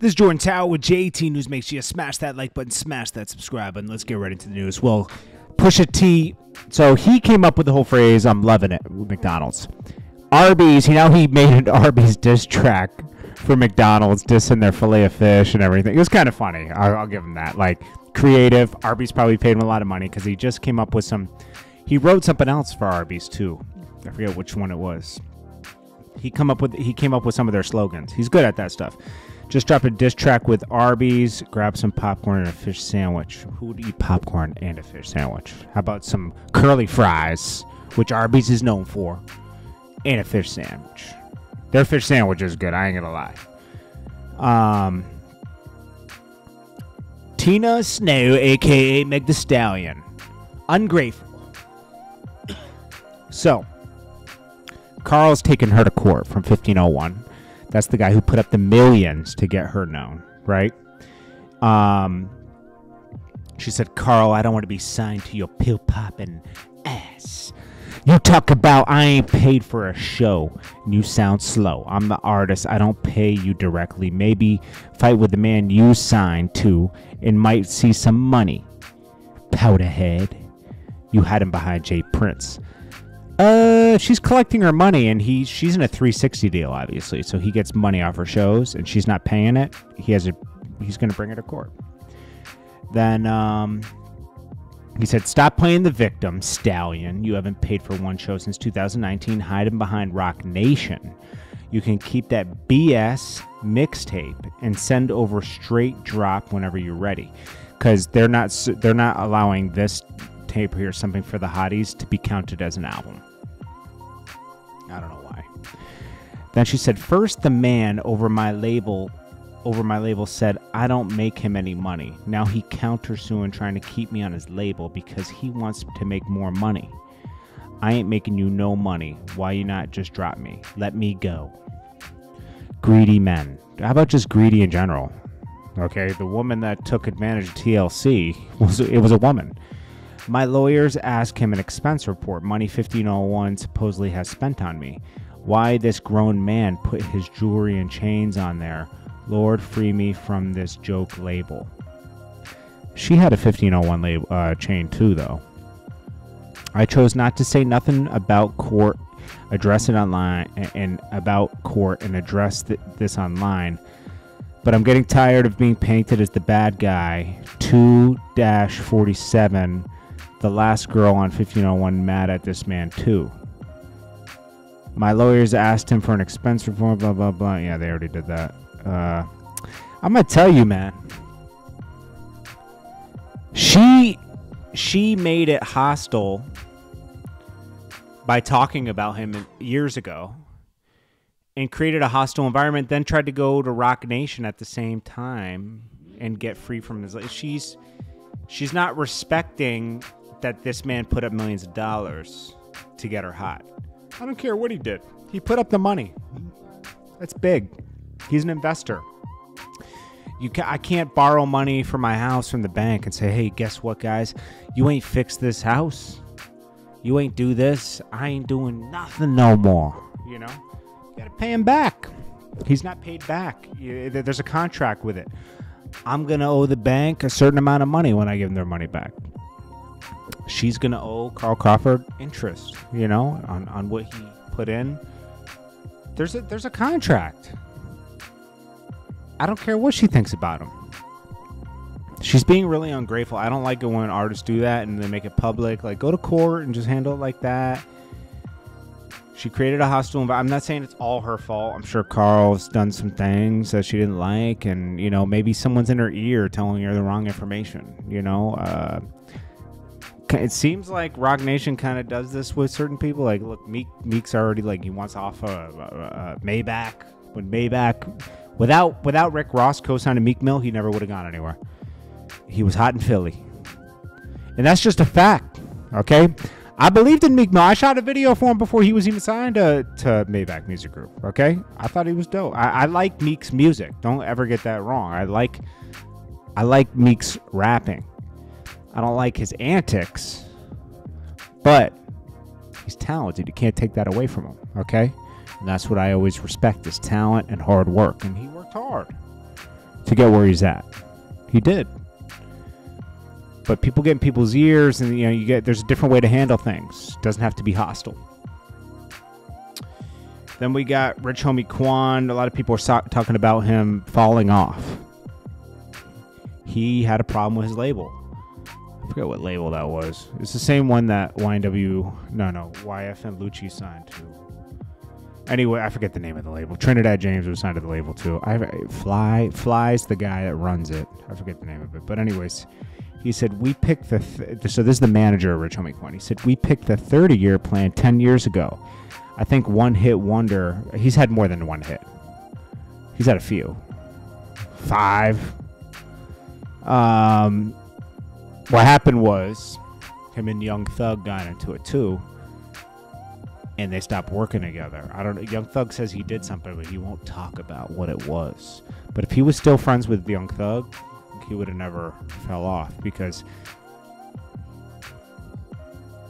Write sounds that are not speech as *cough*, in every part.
This is Jordan Tower with JT News. Make sure you smash that like button, smash that subscribe button. Let's get right into the news. Well, Pusha T. So he came up with the whole phrase, "I'm loving it" with McDonald's. Arby's. You know, he made an *laughs* Arby's diss track for McDonald's, dissing their fillet of fish and everything. It was kind of funny. I'll, I'll give him that. Like creative. Arby's probably paid him a lot of money because he just came up with some. He wrote something else for Arby's too. I forget which one it was. He come up with he came up with some of their slogans. He's good at that stuff. Just drop a diss track with Arby's. Grab some popcorn and a fish sandwich. Who would eat popcorn and a fish sandwich? How about some curly fries, which Arby's is known for, and a fish sandwich? Their fish sandwich is good. I ain't gonna lie. Um, Tina Snow, aka Meg the Stallion, ungrateful. *coughs* So, Carl's taken her to court from 1501. That's the guy who put up the millions to get her known, right? Um, she said, Carl, I don't want to be signed to your pill popping ass. You talk about I ain't paid for a show. And you sound slow. I'm the artist. I don't pay you directly. Maybe fight with the man you signed to and might see some money. Powderhead. You had him behind J Prince. Uh, she's collecting her money, and he she's in a 360 deal, obviously. So he gets money off her shows, and she's not paying it. He has a he's going to bring her to court. Then um, he said, "Stop playing the victim, Stallion. You haven't paid for one show since 2019. Hide him behind Roc Nation. You can keep that BS mixtape and send over straight drop whenever you're ready, because they're not they're not allowing this tape here, something for the hotties, to be counted as an album. I don't know why. Then she said, First, the man over my label over my label said I don't make him any money. Now he countersuing trying to keep me on his label because he wants to make more money. I ain't making you no money. Why you not just drop me? Let me go. Greedy men. How about just greedy in general? Okay, the woman that took advantage of TLC was it was a woman. My lawyers ask him an expense report money 1501 supposedly has spent on me. Why this grown man put his jewelry and chains on there? Lord, free me from this joke label. She had a 1501 label, uh, chain too, though. I chose not to say nothing about court, address it online, and, and about court and address th- this online. But I'm getting tired of being painted as the bad guy. 2 47 the last girl on 1501 mad at this man too. My lawyers asked him for an expense report, blah blah blah. Yeah, they already did that. Uh, I'm gonna tell you, man. She she made it hostile by talking about him years ago and created a hostile environment. Then tried to go to Roc Nation at the same time and get free from his. She's she's not respecting that this man put up millions of dollars to get her hot. I don't care what he did. He put up the money. That's big. He's an investor. You ca- I can't borrow money for my house from the bank and say, "Hey, guess what, guys? You ain't fixed this house. You ain't do this. I ain't doing nothing no more." You know, you gotta pay him back. He's not paid back. You- There's a contract with it. I'm gonna owe the bank a certain amount of money when I give them their money back she's gonna owe Carl Crawford interest, you know, on, on what he put in. There's a there's a contract. I don't care what she thinks about him. She's being really ungrateful. I don't like it when artists do that and they make it public. Like go to court and just handle it like that. She created a hostile environment. I'm not saying it's all her fault. I'm sure Carl's done some things that she didn't like, and you know maybe someone's in her ear telling her the wrong information. You know, uh, it seems like Roc Nation kind of does this with certain people. Like, look, Meek Meek's already like he wants off uh, uh, Maybach. When Maybach, without without Rick Ross co-signing Meek Mill, he never would have gone anywhere. He was hot in Philly, and that's just a fact. Okay, I believed in Meek Mill. I shot a video for him before he was even signed to, to Maybach Music Group. Okay, I thought he was dope. I, I like Meek's music. Don't ever get that wrong. I like I like Meek's rapping. I don't like his antics, but he's talented. You can't take that away from him, okay? And that's what I always respect his talent and hard work. And he worked hard. to get where he's at. He did. But people get in people's ears, and you know, you get there's a different way to handle things. Doesn't have to be hostile. Then we got Rich Homie Quan. A lot of people are so- talking about him falling off. He had a problem with his label. I forget what label that was. It's the same one that YNW, no, no, YFN Lucci signed to. Anyway, I forget the name of the label. Trinidad James was signed to the label too. I Fly Fly's the guy that runs it. I forget the name of it. But anyways, he said we picked the th- so this is the manager of Rich Homie Quan. He said we picked the 30 year plan 10 years ago. I think one hit wonder. He's had more than one hit. He's had a few, five. Um, what happened was him and Young Thug got into it too, and they stopped working together. I don't know. Young Thug says he did something, but he won't talk about what it was. But if he was still friends with Young Thug, he would have never fell off because.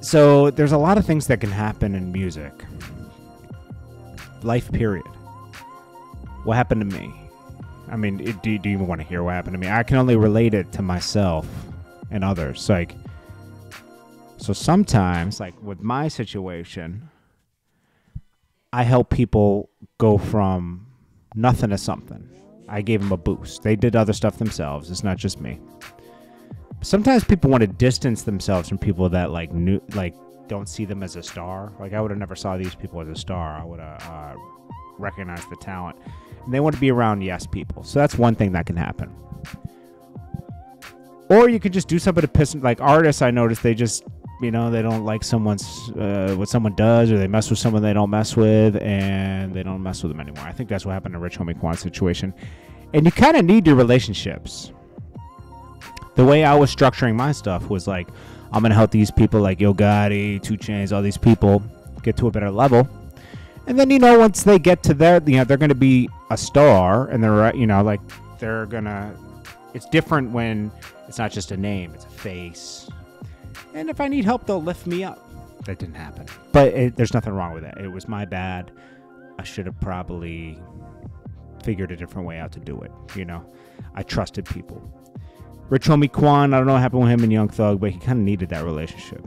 So there's a lot of things that can happen in music. Life period. What happened to me? I mean, do, do you even want to hear what happened to me? I can only relate it to myself and others. Like, so sometimes, like with my situation, I help people go from nothing to something. I gave them a boost. They did other stuff themselves. It's not just me. Sometimes people want to distance themselves from people that like new, like don't see them as a star. Like I would have never saw these people as a star. I would have uh, recognized the talent, and they want to be around yes people. So that's one thing that can happen. Or you could just do something to piss like artists. I noticed they just you know they don't like someone's uh, what someone does, or they mess with someone they don't mess with, and they don't mess with them anymore. I think that's what happened in Rich Homie Quan's situation. And you kind of need your relationships. The way I was structuring my stuff was like, I'm gonna help these people like Yo Gotti, 2 Chainz, all these people get to a better level. And then you know once they get to their, you know, they're gonna be a star, and they're you know like they're gonna. It's different when it's not just a name; it's a face. And if I need help, they'll lift me up. That didn't happen, but it, there's nothing wrong with it. It was my bad. I should have probably figured a different way out to do it. You know, I trusted people. Rich Homie Quan, I don't know what happened with him and Young Thug, but he kind of needed that relationship.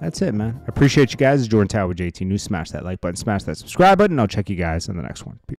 That's it, man. I appreciate you guys. Jordan Tower with JT News. Smash that like button, smash that subscribe button. I'll check you guys in the next one. Peace.